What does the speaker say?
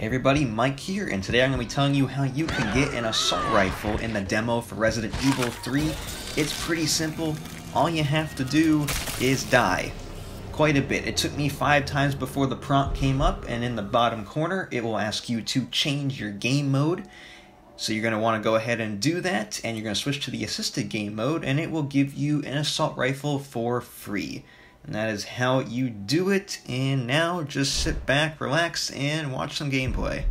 Hey everybody, Mike here, and today I'm going to be telling you how you can get an assault rifle in the demo for Resident Evil 3. It's pretty simple. All you have to do is die. Quite a bit. It took me five times before the prompt came up, and in the bottom corner it will ask you to change your game mode. So you're going to want to go ahead and do that, and you're going to switch to the assisted game mode, and it will give you an assault rifle for free. And that is how you do it. And now just sit back, relax, and watch some gameplay.